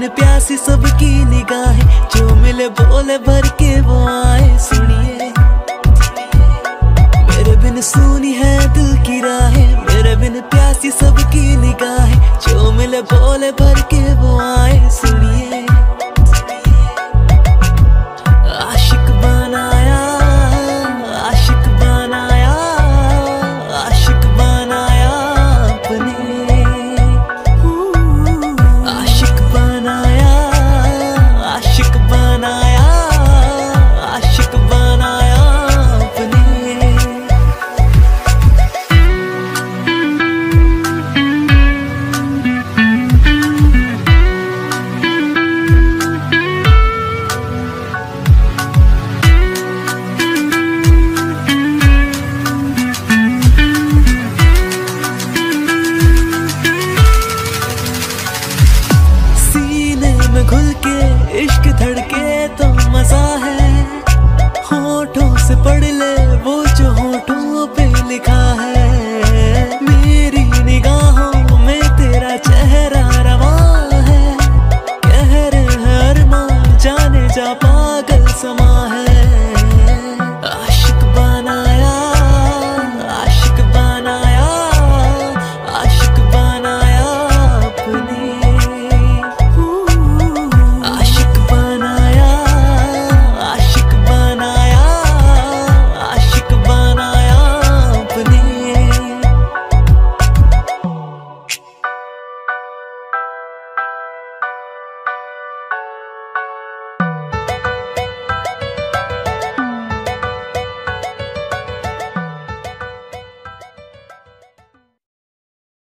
बिन प्यासी, सबकी निगाहें, जो मिले बोले भर के वो आए, सुनिए। मेरे बिन सुनी है दिल की राहें, मेरे बिन प्यासी सबकी निगाहें, जो मिले बोले भर के वो आए।